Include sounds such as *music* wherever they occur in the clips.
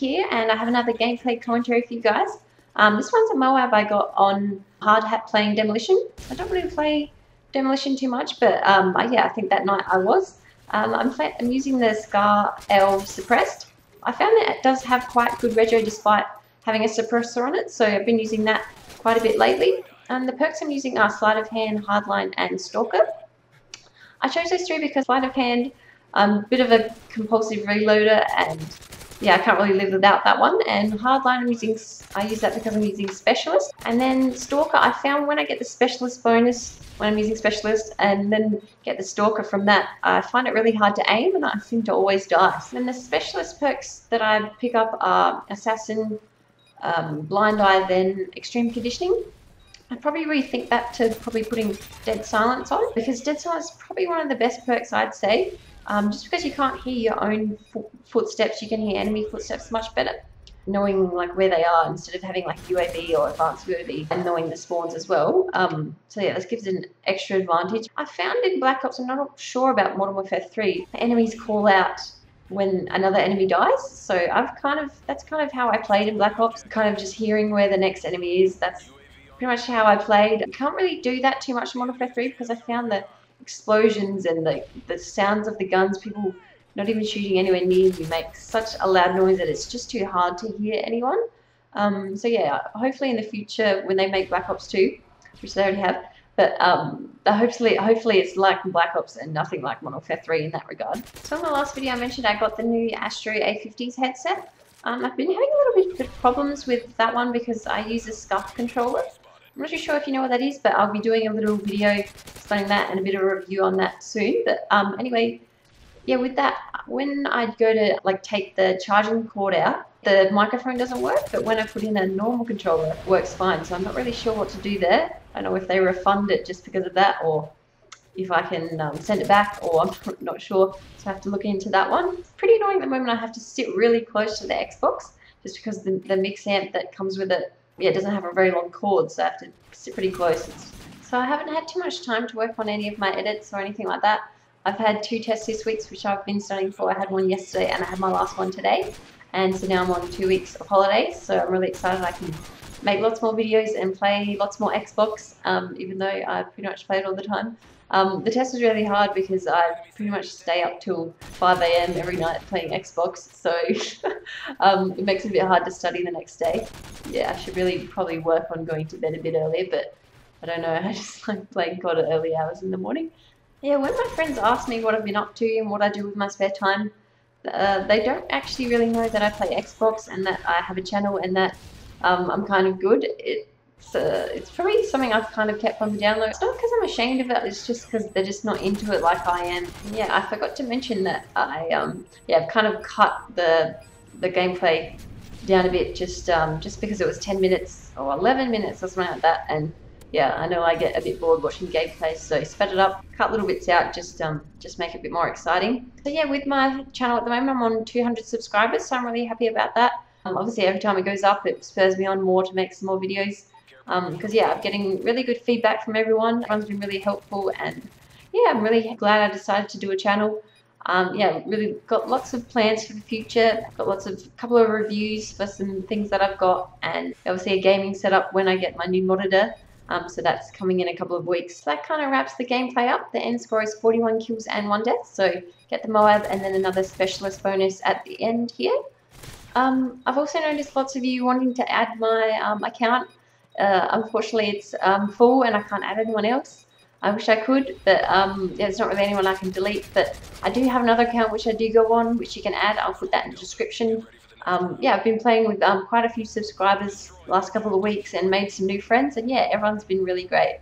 here and I have another gameplay commentary for you guys. Um, this one's a Moab I got on Hard Hat playing Demolition. I don't really play Demolition too much, but um, yeah, I think that night I was. Um, I'm, I'm, using the Scar L Suppressed. I found that it does have quite good rego despite having a suppressor on it, so I've been using that quite a bit lately. And the perks I'm using are Sleight of Hand, Hardline, and Stalker. I chose those three because Sleight of Hand, um, a um, bit of a compulsive reloader, and yeah, I can't really live without that one. And Hardline, I'm using, I use that because I'm using Specialist. And then Stalker, I found when I get the Specialist bonus when I'm using Specialist and then get the Stalker from that, I find it really hard to aim and I seem to always die. And then the Specialist perks that I pick up are Assassin, um, Blind Eye, then Extreme Conditioning. I'd probably rethink that to probably putting Dead Silence on because Dead Silence is probably one of the best perks I'd say. Um, just because you can't hear your own fo footsteps, you can hear enemy footsteps much better. Knowing like where they are instead of having like UAV or advanced UAV and knowing the spawns as well. Um, so yeah, this gives an extra advantage. I found in Black Ops, I'm not sure about Modern Warfare 3, enemies call out when another enemy dies. So I've kind of, that's kind of how I played in Black Ops, kind of just hearing where the next enemy is. That's pretty much how I played. I can't really do that too much in Modern Warfare 3 because I found that explosions and the, the sounds of the guns, people not even shooting anywhere near you make such a loud noise that it's just too hard to hear anyone. Um, so yeah, hopefully in the future when they make Black Ops 2, which they already have, but um, hopefully hopefully it's like Black Ops and nothing like Modern Warfare 3 in that regard. So in the last video I mentioned I got the new Astro A50s headset. Um, I've been having a little bit of problems with that one because I use a SCUF controller. I'm not too sure if you know what that is, but I'll be doing a little video explaining that and a bit of a review on that soon. But um, anyway, yeah, with that, when I go to like take the charging cord out, the microphone doesn't work, but when I put in a normal controller, it works fine. So I'm not really sure what to do there. I don't know if they refund it just because of that or if I can um, send it back or I'm *laughs* not sure. So I have to look into that one. It's pretty annoying at the moment I have to sit really close to the Xbox just because the, the mix amp that comes with it yeah, it doesn't have a very long cord, so I have to sit pretty close. So I haven't had too much time to work on any of my edits or anything like that. I've had two tests this week, which I've been studying for. I had one yesterday and I had my last one today. And so now I'm on two weeks of holidays, so I'm really excited I can make lots more videos and play lots more Xbox, um, even though I pretty much play it all the time. Um, the test was really hard because I pretty much stay up till 5 a.m. every night playing Xbox, so *laughs* um, it makes it a bit hard to study the next day. Yeah, I should really probably work on going to bed a bit earlier, but I don't know, *laughs* I just like playing COD at early hours in the morning. Yeah, when my friends ask me what I've been up to and what I do with my spare time, uh, they don't actually really know that I play Xbox and that I have a channel and that um, I'm kind of good. It, it's, uh, it's probably something I've kind of kept on the download. It's not because I'm ashamed of it, it's just because they're just not into it like I am. Yeah, I forgot to mention that I, um, yeah, I've kind of cut the, the gameplay down a bit just, um, just because it was 10 minutes or 11 minutes or something like that. And yeah, I know I get a bit bored watching gameplay, so sped it up, cut little bits out, just um, just make it a bit more exciting. So yeah, with my channel at the moment, I'm on 200 subscribers, so I'm really happy about that. Um, obviously, every time it goes up, it spurs me on more to make some more videos because um, yeah, I'm getting really good feedback from everyone. Everyone's been really helpful, and yeah, I'm really glad I decided to do a channel. Um, yeah, really got lots of plans for the future. Got lots of couple of reviews for some things that I've got, and obviously a gaming setup when I get my new monitor. Um, so that's coming in a couple of weeks. So that kind of wraps the gameplay up. The end score is 41 kills and one death. So get the Moab and then another specialist bonus at the end here. Um, I've also noticed lots of you wanting to add my um, account uh, unfortunately, it's um, full and I can't add anyone else. I wish I could, but um, there's not really anyone I can delete. But I do have another account which I do go on, which you can add. I'll put that in the description. Um, yeah, I've been playing with um, quite a few subscribers last couple of weeks and made some new friends. And yeah, everyone's been really great.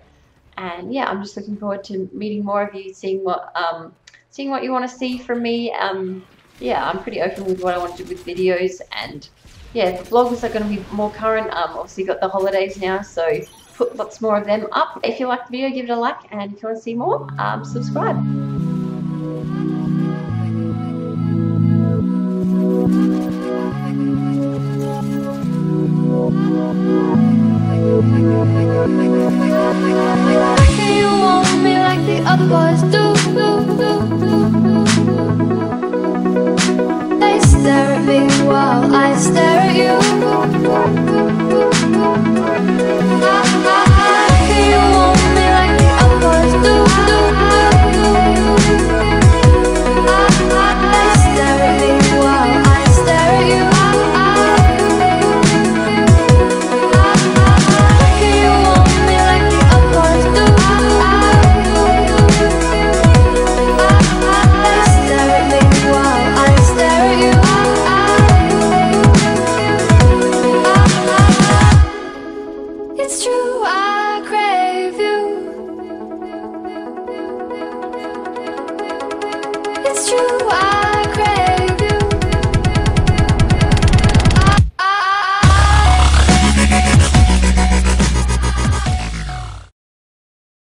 And yeah, I'm just looking forward to meeting more of you, seeing what um, seeing what you want to see from me. Um, yeah, I'm pretty open with what I want to do with videos and yeah, the vlogs are going to be more current. Um, obviously got the holidays now, so put lots more of them up. If you like the video, give it a like, and if you want to see more, um, subscribe.